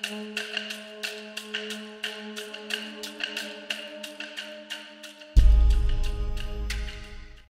Música